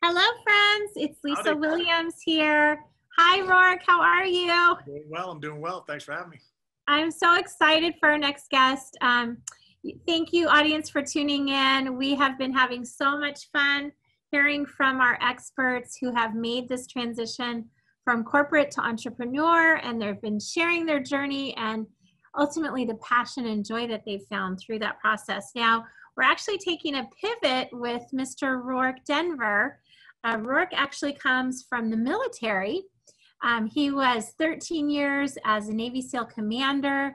Hello, friends. It's Lisa Howdy. Williams here. Hi, Rorke. How are you? Doing well. I'm doing well. Thanks for having me. I'm so excited for our next guest. Um, thank you, audience, for tuning in. We have been having so much fun hearing from our experts who have made this transition from corporate to entrepreneur, and they've been sharing their journey and ultimately the passion and joy that they've found through that process. Now, we're actually taking a pivot with Mr. Rorke Denver. Uh, Rorke actually comes from the military. Um, he was 13 years as a Navy SEAL commander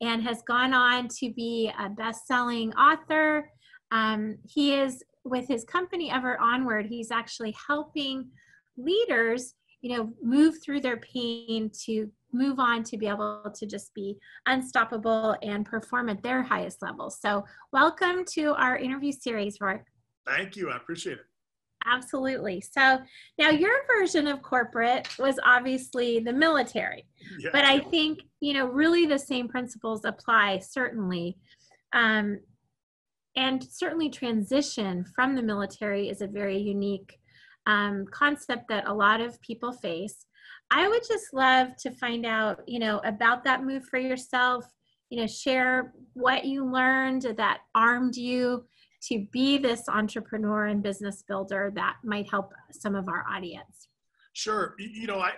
and has gone on to be a best-selling author. Um, he is with his company Ever Onward. He's actually helping leaders, you know, move through their pain to move on to be able to just be unstoppable and perform at their highest level. So, welcome to our interview series, Rorke. Thank you. I appreciate it. Absolutely. So now your version of corporate was obviously the military, yeah. but I think, you know, really the same principles apply, certainly. Um, and certainly transition from the military is a very unique um, concept that a lot of people face. I would just love to find out, you know, about that move for yourself, you know, share what you learned that armed you to be this entrepreneur and business builder that might help some of our audience? Sure. You know, I,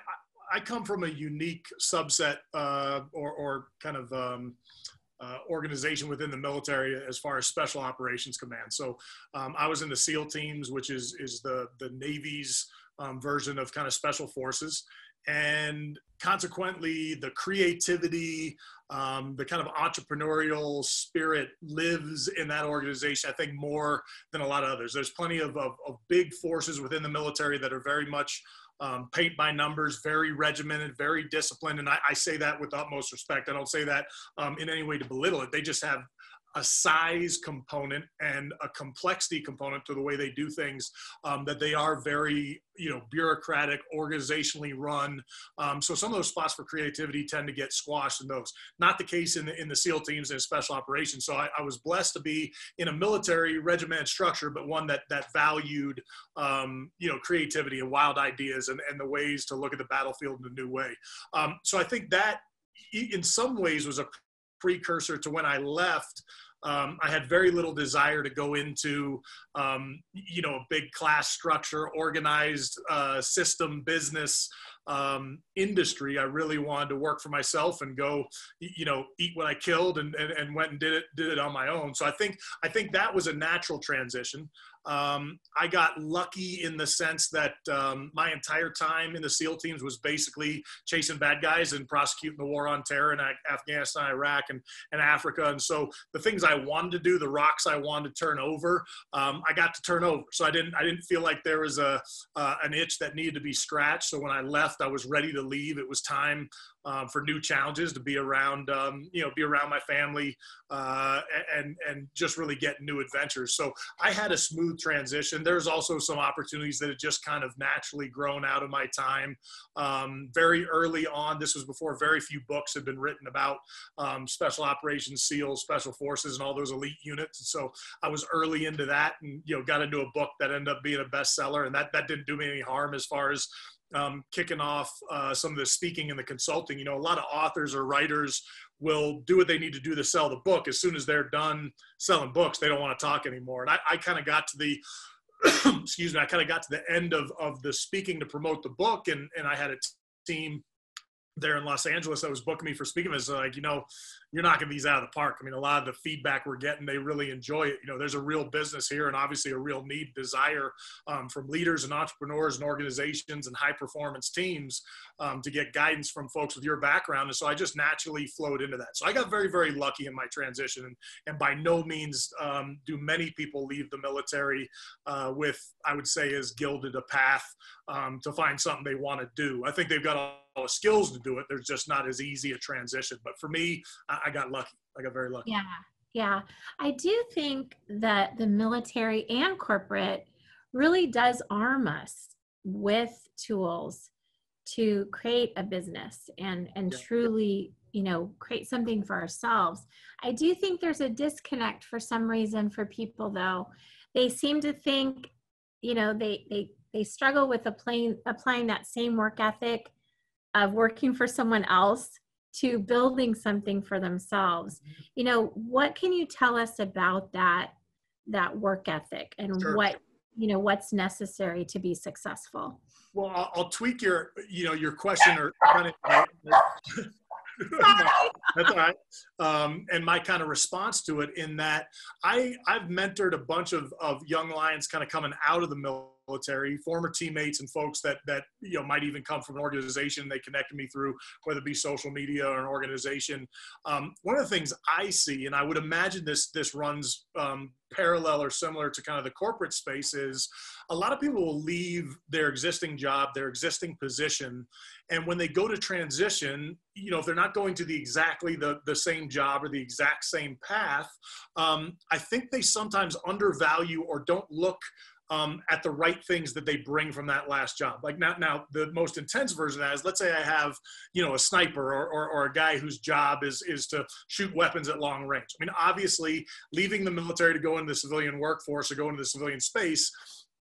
I come from a unique subset uh, or, or kind of um, uh, organization within the military as far as special operations command. So um, I was in the SEAL teams, which is, is the, the Navy's um, version of kind of special forces and consequently the creativity um, the kind of entrepreneurial spirit lives in that organization i think more than a lot of others there's plenty of, of, of big forces within the military that are very much um, paint by numbers, very regimented, very disciplined. And I, I, say that with utmost respect. I don't say that um, in any way to belittle it. They just have a size component and a complexity component to the way they do things um, that they are very you know bureaucratic organizationally run. Um, so some of those spots for creativity tend to get squashed in those. Not the case in the, in the seal teams and special operations. So I, I was blessed to be in a military regimented structure but one that that valued um, you know creativity and wild ideas and, and the ways to look at the battlefield in a new way. Um, so i think that in some ways was a precursor to when I left. Um, I had very little desire to go into, um, you know, a big class structure, organized uh, system business um, industry. I really wanted to work for myself and go, you know, eat what I killed, and, and, and went and did it did it on my own. So I think I think that was a natural transition. Um, I got lucky in the sense that um, my entire time in the SEAL teams was basically chasing bad guys and prosecuting the war on terror in Afghanistan, Iraq, and, and Africa. And so the things I wanted to do, the rocks I wanted to turn over, um, I got to turn over. So I didn't I didn't feel like there was a uh, an itch that needed to be scratched. So when I left, I was ready to leave. It was time um, for new challenges, to be around, um, you know, be around my family, uh, and and just really get new adventures. So I had a smooth transition. There's also some opportunities that had just kind of naturally grown out of my time. Um, very early on, this was before very few books had been written about um, special operations, SEALs, special forces, and all those elite units. So I was early into that, and you know, got into a book that ended up being a bestseller, and that that didn't do me any harm as far as um, kicking off uh, some of the speaking and the consulting. You know, a lot of authors or writers will do what they need to do to sell the book. As soon as they're done selling books, they don't want to talk anymore. And I, I kind of got to the excuse me, I kind of got to the end of, of the speaking to promote the book, and, and I had a team there in Los Angeles that was booking me for speaking. It's like, you know, you're knocking these out of the park. I mean, a lot of the feedback we're getting, they really enjoy it. You know, there's a real business here and obviously a real need, desire um, from leaders and entrepreneurs and organizations and high performance teams um, to get guidance from folks with your background. And so I just naturally flowed into that. So I got very, very lucky in my transition. And, and by no means um, do many people leave the military uh, with, I would say, as gilded a path um, to find something they want to do. I think they've got all the skills to do it. There's just not as easy a transition. But for me, I, I got lucky. I got very lucky. Yeah. Yeah. I do think that the military and corporate really does arm us with tools to create a business and and yeah. truly you know create something for ourselves i do think there's a disconnect for some reason for people though they seem to think you know they they they struggle with applying applying that same work ethic of working for someone else to building something for themselves. You know what can you tell us about that that work ethic and sure. what you know what's necessary to be successful? Well I'll, I'll, tweak your you know your question or kind of that's all right. Um, and my kind of response to it in that i i've mentored a bunch of of young lions kind of coming out of the military military, former teammates and folks that that you know might even come from an organization they connected me through, whether it be social media or an organization. Um, one of the things I see, and I would imagine this this runs um, parallel or similar to kind of the corporate space, is a lot of people will leave their existing job, their existing position, and when they go to transition, you know, if they're not going to the exactly the the same job or the exact same path, um, I think they sometimes undervalue or don't look um, at the right things that they bring from that last job. Like now, now the most intense version of that is let's say I have, you know, a sniper or, or, or, a guy whose job is, is to shoot weapons at long range. I mean, obviously leaving the military to go into the civilian workforce or go into the civilian space,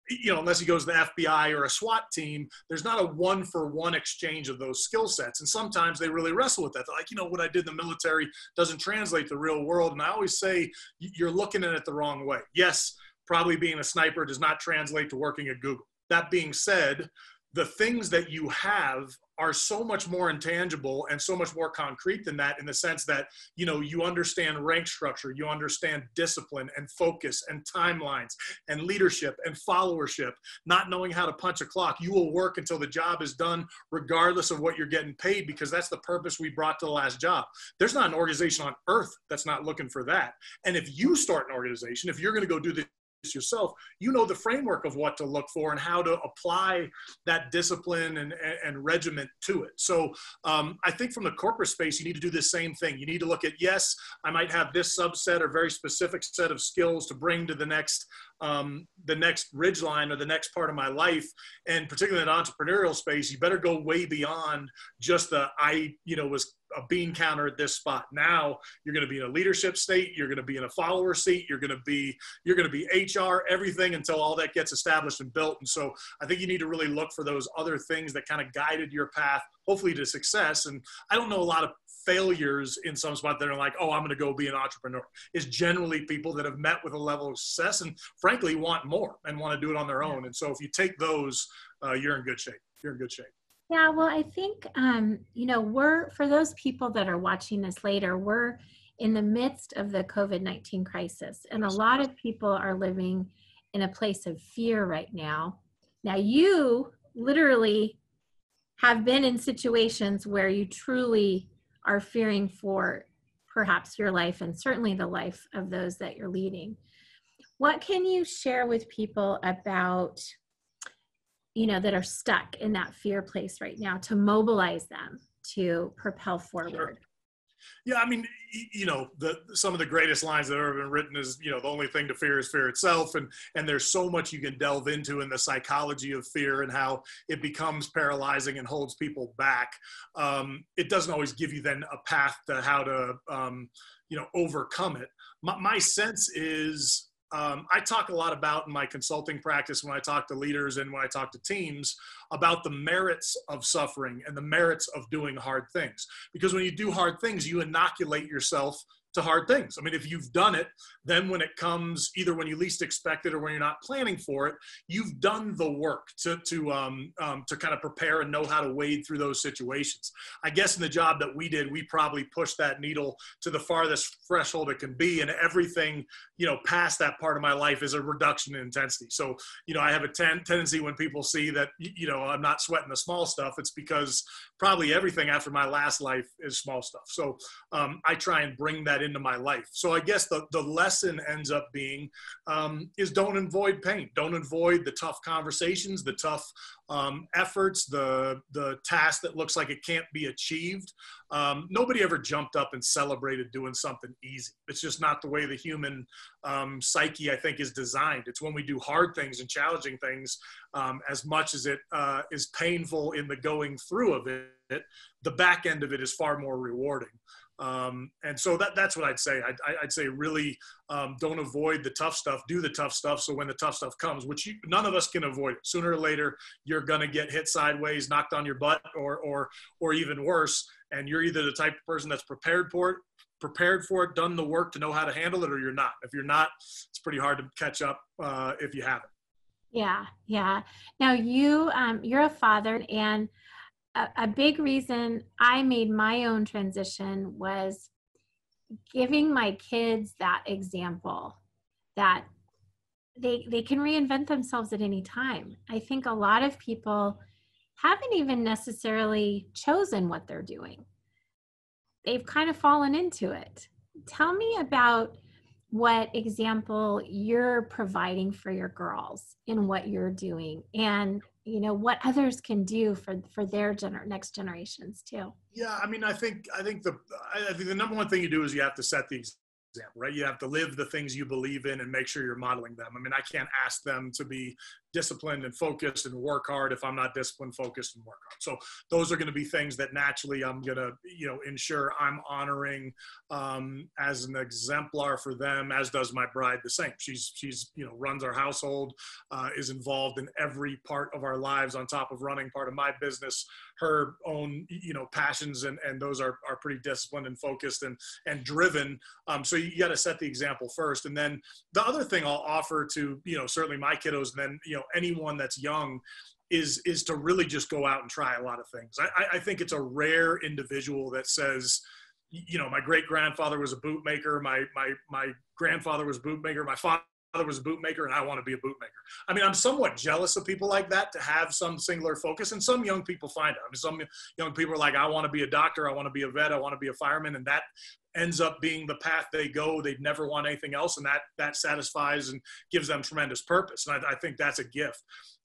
you know, unless he goes to the FBI or a SWAT team, there's not a one for one exchange of those skill sets. And sometimes they really wrestle with that. They're like, you know, what I did in the military doesn't translate to the real world. And I always say, you're looking at it the wrong way. Yes, probably being a sniper does not translate to working at Google. That being said, the things that you have are so much more intangible and so much more concrete than that in the sense that you know you understand rank structure you understand discipline and focus and timelines and leadership and followership. Not knowing how to punch a clock you will work until the job is done regardless of what you're getting paid because that's the purpose we brought to the last job. There's not an organization on earth that's not looking for that. And if you start an organization if you're going to go do the yourself, you know the framework of what to look for and how to apply that discipline and, and regiment to it. So um, I think from the corporate space, you need to do the same thing. You need to look at, yes, I might have this subset or very specific set of skills to bring to the next um, the next ridge line or the next part of my life and particularly in the entrepreneurial space you better go way beyond just the i you know was a bean counter at this spot. Now you're going to be in a leadership state. You're going to be in a follower seat. You're going to be you're going to be HR, everything until all that gets established and built. And so I think you need to really look for those other things that kind of guided your path, hopefully to success. And I don't know a lot of failures in some spot that are like, oh, I'm going to go be an entrepreneur. Is generally people that have met with a level of success and frankly want more and want to do it on their own. And so if you take those, uh, you're in good shape. You're in good shape. Yeah, well, I think, um, you know, we're, for those people that are watching this later, we're in the midst of the COVID 19 crisis, and a lot of people are living in a place of fear right now. Now, you literally have been in situations where you truly are fearing for perhaps your life and certainly the life of those that you're leading. What can you share with people about you know that are stuck in that fear place right now to mobilize them to propel forward. Sure. yeah i mean you know the some of the greatest lines that have ever been written is you know the only thing to fear is fear itself. And and there's so much you can delve into in the psychology of fear and how it becomes paralyzing and holds people back. Um, it doesn't always give you then a path to how to um, you know overcome it. My, my sense is um, I talk a lot about in my consulting practice when I talk to leaders and when I talk to teams about the merits of suffering and the merits of doing hard things. Because when you do hard things, you inoculate yourself to hard things. I mean, if you've done it, then when it comes, either when you least expect it or when you're not planning for it, you've done the work to to um, um, to kind of prepare and know how to wade through those situations. I guess in the job that we did, we probably pushed that needle to the farthest threshold it can be, and everything you know past that part of my life is a reduction in intensity. So you know, I have a ten- tendency when people see that you know I'm not sweating the small stuff, it's because probably everything after my last life is small stuff. So um, I try and bring that into my life. So I guess the, the lesson ends up being um, is don't avoid pain. Don't avoid the tough conversations, the tough um, efforts, the, the task that looks like it can't be achieved. Um, nobody ever jumped up and celebrated doing something easy. It's just not the way the human um, psyche, I think, is designed. It's when we do hard things and challenging things, um, as much as it uh, is painful in the going through of it, the back end of it is far more rewarding. Um, and so that, that's what I'd say. I'd, I'd say really um, don't avoid the tough stuff. Do the tough stuff. So when the tough stuff comes, which you, none of us can avoid, it. sooner or later you're to get hit sideways, knocked on your butt, or or or even worse. And you're either the type of person that's prepared for it, prepared for it, done the work to know how to handle it, or you're not. If you're not, it's pretty hard to catch up uh, if you haven't. Yeah, yeah. Now you um, you're a father and a, a big reason I made my own transition was giving my kids that example that they they can reinvent themselves at any time. I think a lot of people haven't even necessarily chosen what they're doing. They've kind of fallen into it. Tell me about what example you're providing for your girls in what you're doing and you know what others can do for for their gener- next generations too. Yeah i mean i think i think the i think the number one thing you do is you have to set the example right? You have to live the things you believe in and make sure you're modeling them. I mean i can't ask them to be disciplined and focused and work hard if I'm not disciplined, focused, and work hard. So those are going to be things that naturally I'm going to, you know, ensure I'm honoring um, as an exemplar for them, as does my bride the same. She's, she's, you know, runs our household, uh, is involved in every part of our lives on top of running part of my business, her own, you know, passions. And, and those are, are pretty disciplined and focused and, and driven. Um, so you got to set the example first. And then the other thing I'll offer to, you know, certainly my kiddos and then, you know, know anyone that's young is is to really just go out and try a lot of things. I, I think it's a rare individual that says, you know, my great grandfather was a bootmaker, my my my grandfather was a bootmaker, my father was a bootmaker, and I want to be a bootmaker. I mean, I'm somewhat jealous of people like that to have some singular focus, and some young people find it. I mean, some young people are like, I want to be a doctor, I want to be a vet, I want to be a fireman, and that ends up being the path they go. They'd never want anything else, and that that satisfies and gives them tremendous purpose. And I, I think that's a gift.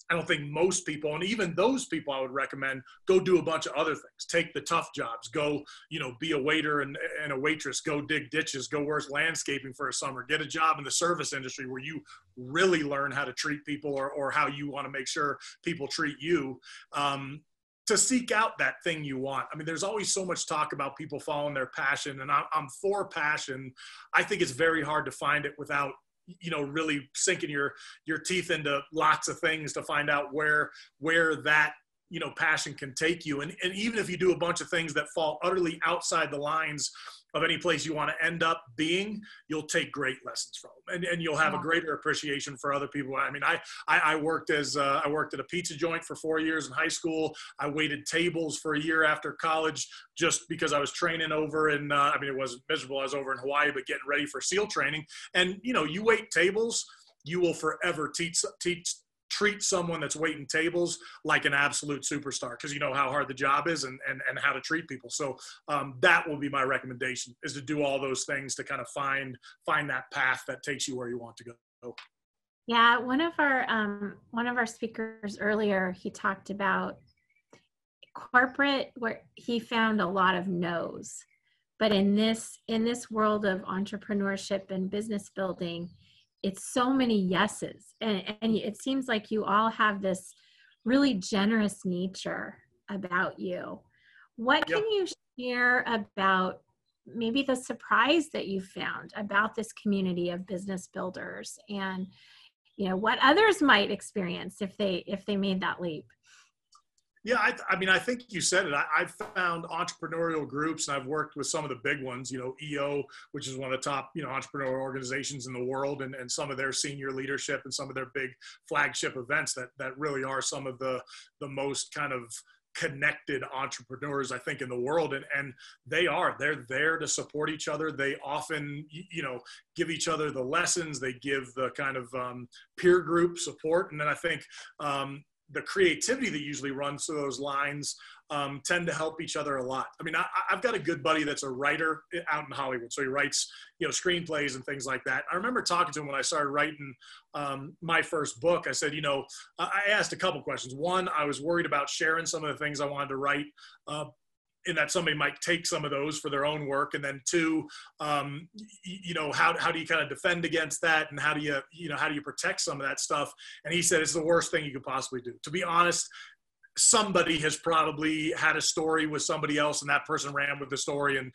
I don't think most people, and even those people, I would recommend go do a bunch of other things. Take the tough jobs. Go, you know, be a waiter and, and a waitress. Go dig ditches. Go work landscaping for a summer. Get a job in the service industry where you really learn how to treat people or, or how you want to make sure people treat you. Um, to seek out that thing you want. I mean, there's always so much talk about people following their passion, and I'm for passion. I think it's very hard to find it without you know really sinking your your teeth into lots of things to find out where where that you know passion can take you. And, and even if you do a bunch of things that fall utterly outside the lines of any place you want to end up being you'll take great lessons from and, and you'll have a greater appreciation for other people. I mean i i, I worked as uh, i worked at a pizza joint for four years in high school. I waited tables for a year after college just because i was training over in uh, i mean it wasn't miserable. I was over in hawaii but getting ready for seal training. And you know you wait tables you will forever teach teach treat someone that's waiting tables like an absolute superstar because you know how hard the job is and, and, and how to treat people. So um, that will be my recommendation is to do all those things to kind of find find that path that takes you where you want to go. Yeah, one of our um, one of our speakers earlier, he talked about corporate where he found a lot of no's, but in this in this world of entrepreneurship and business building, it's so many yeses and, and it seems like you all have this really generous nature about you. What can you share about maybe the surprise that you found about this community of business builders and you know what others might experience if they if they made that leap yeah, I, I, mean, I think you said it. I, have found entrepreneurial groups, and I've worked with some of the big ones. You know, EO, which is one of the top, you know, entrepreneurial organizations in the world, and, and some of their senior leadership and some of their big flagship events that that really are some of the the most kind of connected entrepreneurs i think in the world and and they are they're there to support each other they often you know give each other the lessons they give the kind of um, peer group support and then i think um, the creativity that usually runs through those lines um, tend to help each other a lot. I mean, I, have got a good buddy that's a writer out in Hollywood, so he writes, you know, screenplays and things like that. I remember talking to him when I started writing um, my first book. I said, you know, I asked a couple questions. One, I was worried about sharing some of the things I wanted to write. Uh, and that somebody might take some of those for their own work. And then two um, you know how, how do you kind of defend against that? And how do you you know how do you protect some of that stuff? And he said it's the worst thing you could possibly do. To be honest somebody has probably had a story with somebody else and that person ran with the story and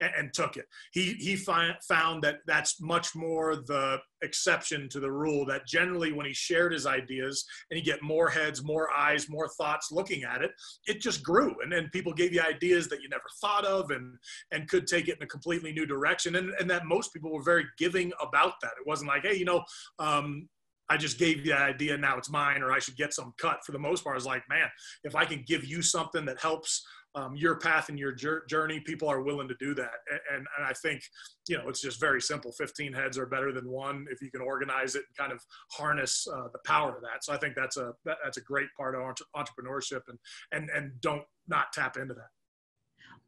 and, and took it. He he find, found that that's much more the exception to the rule. That generally, when he shared his ideas and he get more heads, more eyes, more thoughts looking at it, it just grew, and then people gave you ideas that you never thought of, and and could take it in a completely new direction. And and that most people were very giving about that. It wasn't like, hey, you know. Um, I just gave you the idea, now it's mine, or I should get some cut. For the most part, I was like, man, if I can give you something that helps um, your path and your journey, people are willing to do that. And, and I think, you know, it's just very simple. 15 heads are better than one if you can organize it and kind of harness uh, the power of that. So I think that's a, that, that's a great part of entrepreneurship and, and, and don't not tap into that.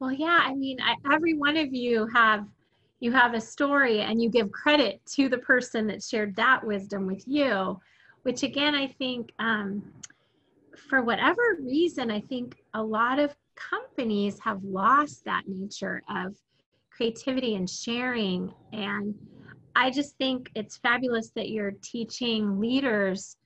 Well, yeah, I mean, I, every one of you have, you have a story and you give credit to the person that shared that wisdom with you, which again, I think, um, for whatever reason, I think a lot of companies have lost that nature of creativity and sharing. And I just think it's fabulous that you're teaching leaders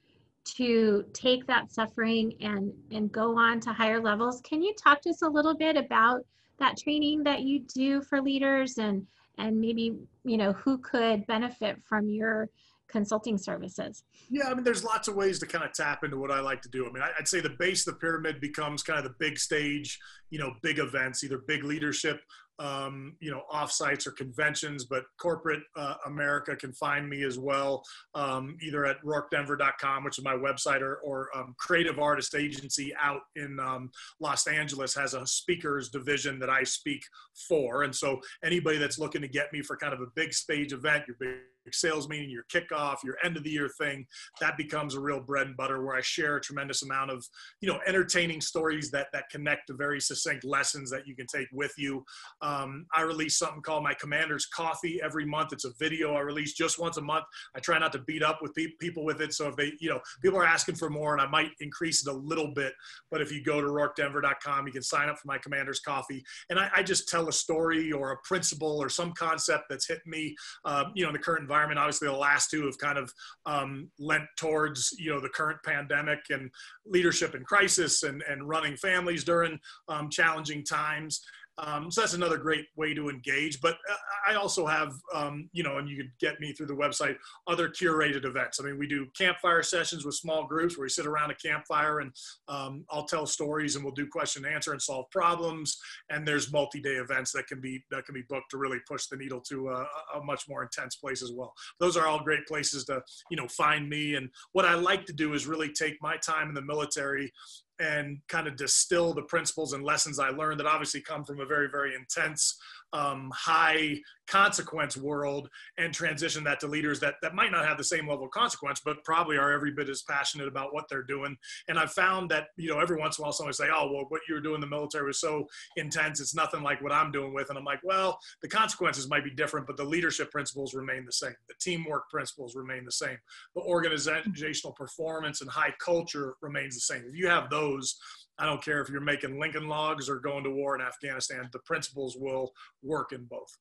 to take that suffering and and go on to higher levels. Can you talk to us a little bit about that training that you do for leaders and and maybe you know who could benefit from your consulting services? Yeah, I mean, there's lots of ways to kind of tap into what I like to do. I mean, I'd say the base of the pyramid becomes kind of the big stage, you know, big events, either big leadership um, you know, offsites or conventions, but corporate uh, America can find me as well, um, either at rorkedenver.com, which is my website, or, or um, Creative Artist Agency out in um, Los Angeles has a speakers division that I speak for. And so anybody that's looking to get me for kind of a big stage event, your big sales meeting, your kickoff, your end of the year thing, that becomes a real bread and butter where I share a tremendous amount of, you know, entertaining stories that that connect to very succinct lessons that you can take with you. Um, I release something called my Commander's Coffee every month. It's a video I release just once a month. I try not to beat up with pe- people with it. So if they, you know, people are asking for more and I might increase it a little bit, but if you go to rorkedenver.com, you can sign up for my Commander's Coffee. And I, I just tell a story or a principle or some concept that's hit me, uh, you know, in the current environment. Obviously, the last two have kind of um, lent towards you know the current pandemic and leadership in crisis and and running families during um, challenging times. Um, so that's another great way to engage. But uh, I also have, um, you know, and you can get me through the website, other curated events. I mean, we do campfire sessions with small groups where we sit around a campfire and um, I'll tell stories and we'll do question and answer and solve problems. And there's multi-day events that can be that can be booked to really push the needle to a, a much more intense place as well. Those are all great places to, you know, find me. And what I like to do is really take my time in the military and kind of distill the principles and lessons I learned that obviously come from a very, very intense um, high consequence world and transition that to leaders that, that might not have the same level of consequence, but probably are every bit as passionate about what they're doing. And I've found that, you know, every once in a while someone say, oh, well, what you were doing in the military was so intense. It's nothing like what I'm doing with. And I'm like, well, the consequences might be different, but the leadership principles remain the same. The teamwork principles remain the same. The organizational performance and high culture remains the same. If you have those, I don't care if you're making Lincoln logs or going to war in Afghanistan, the principles will work in both.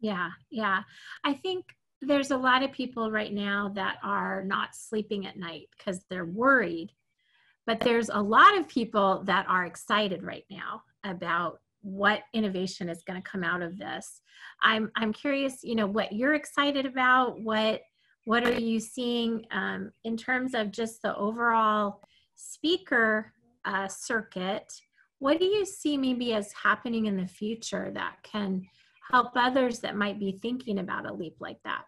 Yeah, yeah. I think there's a lot of people right now that are not sleeping at night because they're worried. But there's a lot of people that are excited right now about what innovation is going to come out of this. I'm I'm curious, you know, what you're excited about. What what are you seeing um, in terms of just the overall speaker uh, circuit, what do you see maybe as happening in the future that can help others that might be thinking about a leap like that?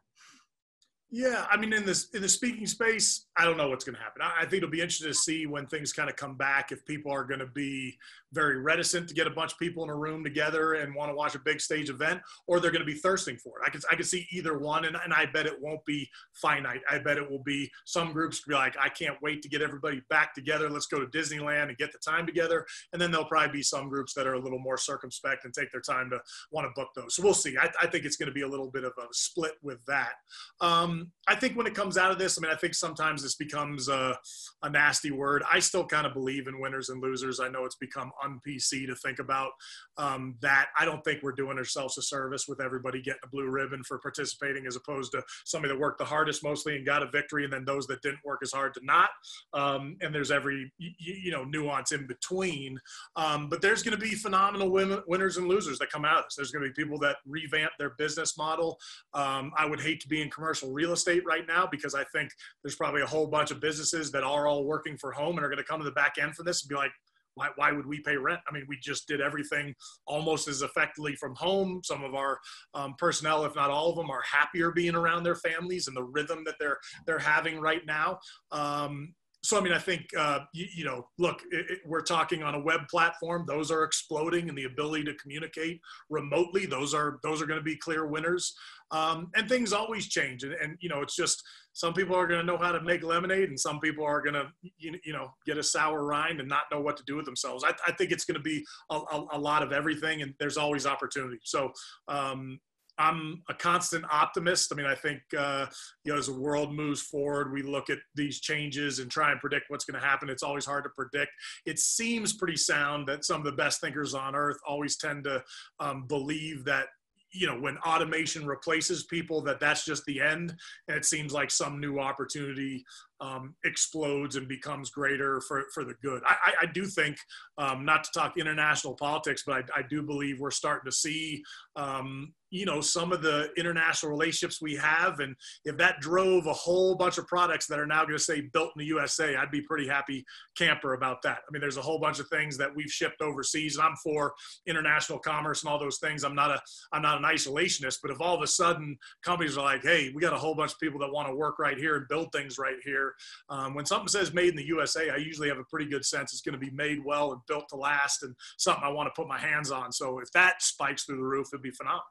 Yeah, I mean, in this in the speaking space, I don't know what's going to happen. I, I, think it'll be interesting to see when things kind of come back. If people are going to be very reticent to get a bunch of people in a room together and want to watch a big stage event, or they're going to be thirsting for it. I can I can see either one, and, and I bet it won't be finite. I bet it will be some groups be like, I can't wait to get everybody back together. Let's go to Disneyland and get the time together. And then there'll probably be some groups that are a little more circumspect and take their time to want to book those. So we'll see. I, I think it's going to be a little bit of a split with that. Um, I think when it comes out of this, I mean, I think sometimes this becomes a, a nasty word. I still kind of believe in winners and losers. I know it's become un-PC to think about um, that. I don't think we're doing ourselves a service with everybody getting a blue ribbon for participating as opposed to somebody that worked the hardest mostly and got a victory and then those that didn't work as hard to not. Um, and there's every, you, you, know, nuance in between. Um, but there's going to be phenomenal women, winners and losers that come out of this. There's going to be people that revamp their business model. Um, I would hate to be in commercial real estate right now because I think there's probably a whole bunch of businesses that are all working for home and are going to come to the back end for this and be like, why, why would we pay rent? I mean, we just did everything almost as effectively from home. Some of our um, personnel, if not all of them, are happier being around their families and the rhythm that they're they're having right now. Um, so I mean, I think uh, you, you, know, look, it, it, we're talking on a web platform; those are exploding, and the ability to communicate remotely, those are those are going to be clear winners. Um, and things always change, and, and you know, it's just some people are going to know how to make lemonade, and some people are going to you, you know get a sour rind and not know what to do with themselves. I, I think it's going to be a, a, a, lot of everything, and there's always opportunity. So um, I'm a constant optimist. I mean, I think uh, you know as the world moves forward, we look at these changes and try and predict what's going to happen. It's always hard to predict. It seems pretty sound that some of the best thinkers on earth always tend to um, believe that you know when automation replaces people that that's just the end. And it seems like some new opportunity um, explodes and becomes greater for, for the good. I, I do think um, not to talk international politics but I, I do believe we're starting to see um, you know some of the international relationships we have. And if that drove a whole bunch of products that are now going to say built in the usa i'd be pretty happy camper about that. I mean there's a whole bunch of things that we've shipped overseas and i'm for international commerce and all those things. I'm not a i'm not an isolationist but if all of a sudden companies are like hey we got a whole bunch of people that want to work right here and build things right here um, when something says made in the usa i usually have a pretty good sense it's going to be made well and built to last and something i want to put my hands on so if that spikes through the roof it'd be phenomenal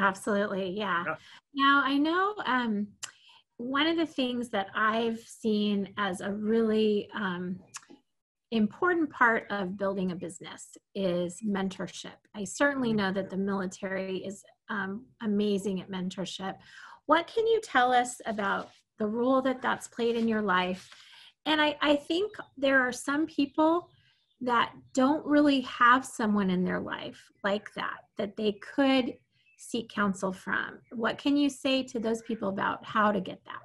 Absolutely. Yeah. yeah. Now, I know um, one of the things that I've seen as a really um, important part of building a business is mentorship. I certainly know that the military is um, amazing at mentorship. What can you tell us about the role that that's played in your life? And I, I think there are some people that don't really have someone in their life like that, that they could seek counsel from? What can you say to those people about how to get that?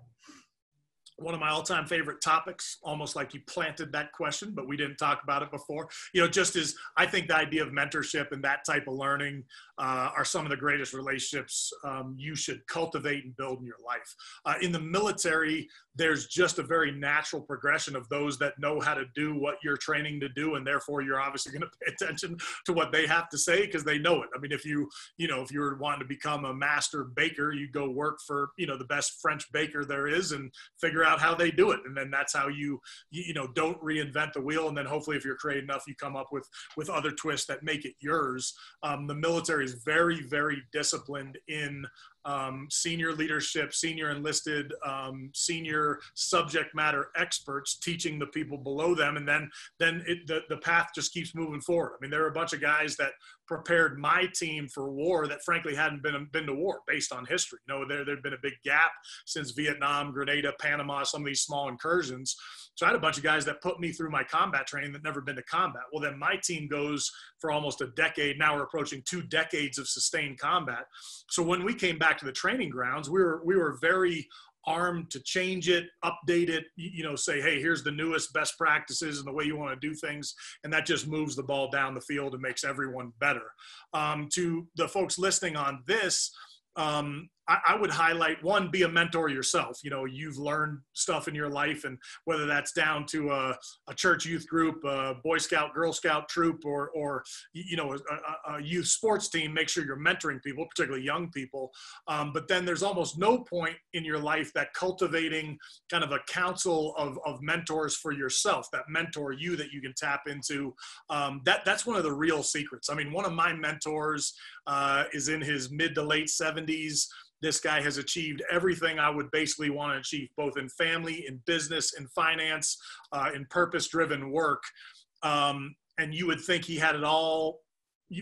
One of my all-time favorite topics almost like you planted that question but we didn't talk about it before. You know just as i think the idea of mentorship and that type of learning uh, are some of the greatest relationships um, you should cultivate and build in your life. Uh, in the military there's just a very natural progression of those that know how to do what you're training to do and therefore you're obviously going to pay attention to what they have to say because they know it. I mean if you you know if you're wanting to become a master baker you go work for you know the best french baker there is and figure out how they do it. And then that's how you you know don't reinvent the wheel. And then hopefully if you're creative enough you come up with with other twists that make it yours. Um, the military is very very disciplined in um, senior leadership, senior enlisted, um, senior subject matter experts teaching the people below them, and then then it, the the path just keeps moving forward. I mean, there are a bunch of guys that prepared my team for war that frankly hadn't been been to war based on history. You know, there there'd been a big gap since Vietnam, Grenada, Panama, some of these small incursions. So I had a bunch of guys that put me through my combat training that never been to combat. Well, then my team goes for almost a decade. Now we're approaching two decades of sustained combat. So when we came back to the training grounds, we were we were very armed to change it, update it, you know, say, hey, here's the newest best practices and the way you want to do things. And that just moves the ball down the field and makes everyone better. Um, to the folks listening on this, um, I, would highlight one, be a mentor yourself. You know, you've learned stuff in your life, and whether that's down to a, a church youth group, a Boy Scout, Girl Scout troop, or, or you know, a, a youth sports team, make sure you're mentoring people, particularly young people. Um, but then there's almost no point in your life that cultivating kind of a council of, of mentors for yourself, that mentor you that you can tap into. Um, that that's one of the real secrets. I mean, one of my mentors uh, is in his mid to late 70s this guy has achieved everything I would basically want to achieve, both in family, in business, in finance, uh, in purpose driven work. Um, and you would think he had it all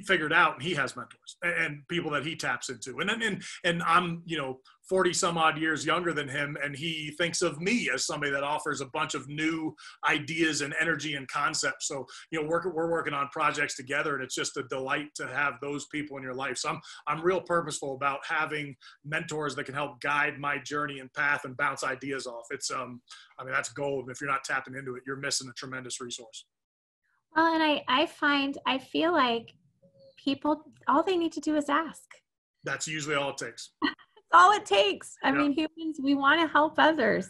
figured out and he has mentors and people that he taps into. And and and I'm you know 40 some odd years younger than him and he thinks of me as somebody that offers a bunch of new ideas and energy and concepts. So you know we're, we're working on projects together and it's just a delight to have those people in your life. So I'm I'm real purposeful about having mentors that can help guide my journey and path and bounce ideas off. It's um I mean that's gold. And if you're not tapping into it you're missing a tremendous resource. Well and I I find I feel like people all they need to do is ask. That's usually all it takes. That's all it takes. I mean humans we want to help others.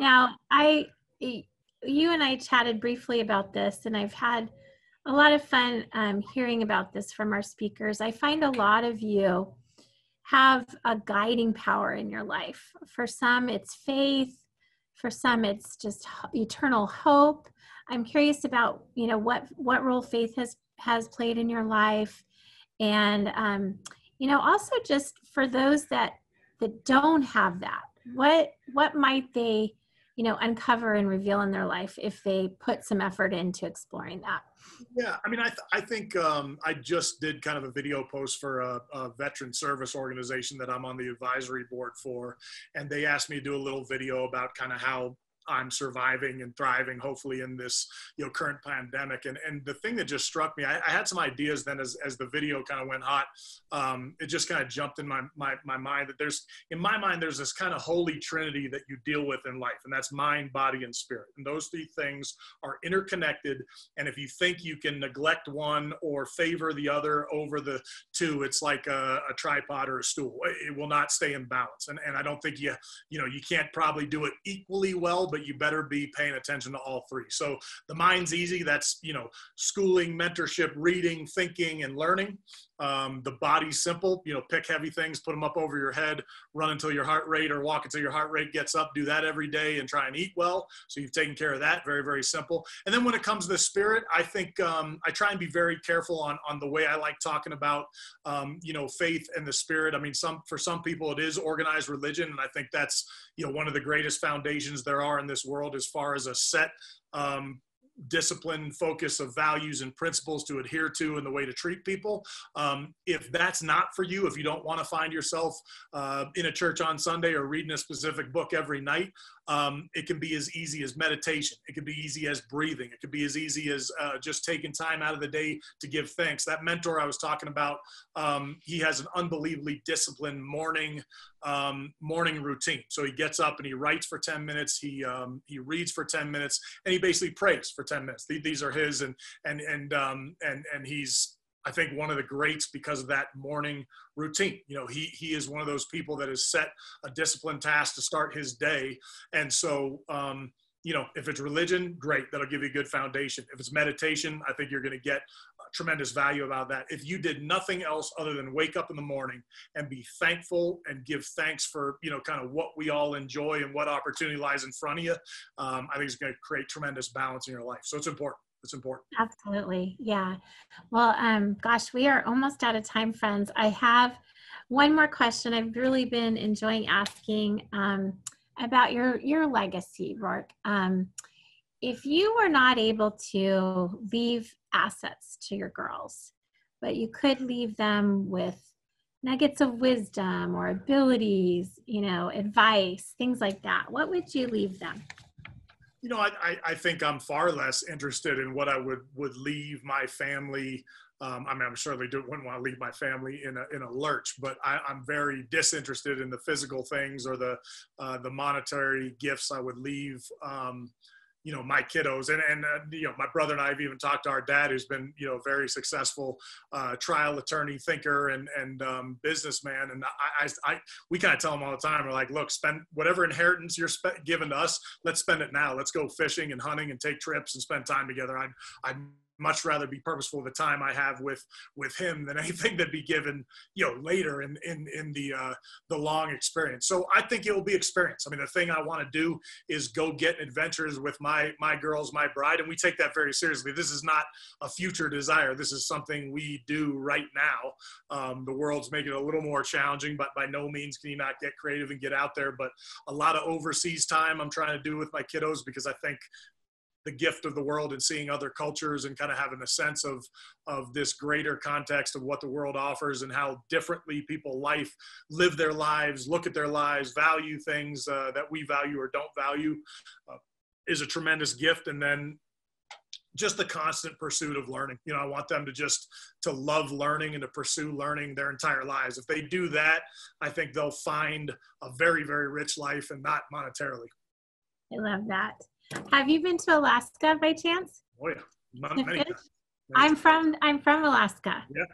Now i you and i chatted briefly about this and i've had a lot of fun um, hearing about this from our speakers. I find a lot of you have a guiding power in your life. For some it's faith. For some it's just eternal hope. I'm curious about you know what what role faith has has played in your life and um, you know also just for those that that don't have that what what might they you know uncover and reveal in their life if they put some effort into exploring that? Yeah i mean i, th- I think um, i just did kind of a video post for a, a, veteran service organization that i'm on the advisory board for and they asked me to do a little video about kind of how I'm surviving and thriving, hopefully in this you know current pandemic. And and the thing that just struck me, I, I had some ideas then as as the video kind of went hot. Um, it just kind of jumped in my, my my mind that there's in my mind there's this kind of holy trinity that you deal with in life, and that's mind, body, and spirit. And those three things are interconnected. And if you think you can neglect one or favor the other over the two, it's like a, a tripod or a stool. It will not stay in balance. And and I don't think you you know you can't probably do it equally well, but but you better be paying attention to all three. So the mind's easy. That's, you know, schooling, mentorship, reading, thinking, and learning. Um, the body's simple. You know, pick heavy things, put them up over your head, run until your heart rate or walk until your heart rate gets up. Do that every day and try and eat well. So you've taken care of that. Very, very simple. And then when it comes to the spirit, I think um, I try and be very careful on on the way I like talking about, um, you know, faith and the spirit. I mean, some for some people it is organized religion, and I think that's you know one of the greatest foundations there are in this world as far as a set um, discipline focus of values and principles to adhere to and the way to treat people. Um, if that's not for you if you don't want to find yourself uh, in a church on sunday or reading a specific book every night um, it can be as easy as meditation. It can be easy as breathing. It could be as easy as uh, just taking time out of the day to give thanks. That mentor i was talking about um, he has an unbelievably disciplined morning um, morning routine. So he gets up and he writes for 10 minutes. He um, he reads for 10 minutes and he basically prays for 10 minutes. These are his, and and and um, and and he's I think one of the greats because of that morning routine. You know, he he is one of those people that has set a disciplined task to start his day, and so. Um, you know, if it's religion, great. That'll give you a good foundation. If it's meditation, I think you're going to get tremendous value about that. If you did nothing else other than wake up in the morning and be thankful and give thanks for, you know, kind of what we all enjoy and what opportunity lies in front of you, um, I think it's going to create tremendous balance in your life. So it's important. It's important. Absolutely. Yeah. Well, um, gosh, we are almost out of time, friends. I have one more question I've really been enjoying asking um, about your, your legacy, Rorke. Um, if you were not able to leave assets to your girls, but you could leave them with nuggets of wisdom or abilities, you know, advice, things like that, what would you leave them? You know, I, I think I'm far less interested in what I would, would leave my family. Um, I mean, I'm certainly do, wouldn't want to leave my family in a, in a lurch, but I, am very disinterested in the physical things or the, uh, the monetary gifts I would leave. Um, you know my kiddos and and uh, you know my brother and I have even talked to our dad who's been you know very successful uh, trial attorney thinker and and um, businessman. And I, I, I we kind of tell him all the time we're like look spend whatever inheritance you're spe- given to us let's spend it now. Let's go fishing and hunting and take trips and spend time together. I I much rather be purposeful of the time I have with with him than anything that be given you know later in in in the uh, the long experience. So I think it will be experience. I mean, the thing I want to do is go get adventures with my my girls, my bride, and we take that very seriously. This is not a future desire. This is something we do right now. Um, the world's making it a little more challenging, but by no means can you not get creative and get out there. But a lot of overseas time I'm trying to do with my kiddos because I think the gift of the world and seeing other cultures and kind of having a sense of of this greater context of what the world offers and how differently people life live their lives, look at their lives, value things uh, that we value or don't value, uh, is a tremendous gift. And then just the constant pursuit of learning. You know, I want them to just to love learning and to pursue learning their entire lives. If they do that, I think they'll find a very, very rich life and not monetarily. I love that. Have you been to Alaska by chance? Oh yeah, many times. I'm from I'm from Alaska. Yeah.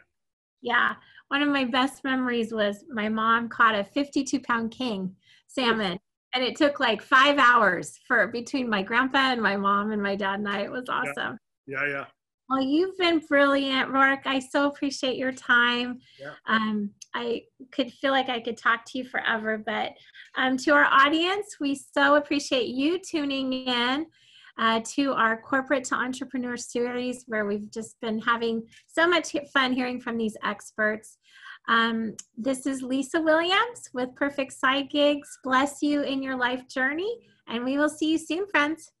Yeah. One of my best memories was my mom caught a 52 pound king salmon and it took like five hours for between my grandpa and my mom and my dad and I. It was awesome. Yeah, yeah. yeah. Well, you've been brilliant, Rorke. I so appreciate your time. Yeah. Um, I could feel like I could talk to you forever, but um, to our audience, we so appreciate you tuning in uh, to our Corporate to Entrepreneur series, where we've just been having so much fun hearing from these experts. Um, this is Lisa Williams with Perfect Side Gigs. Bless you in your life journey, and we will see you soon, friends.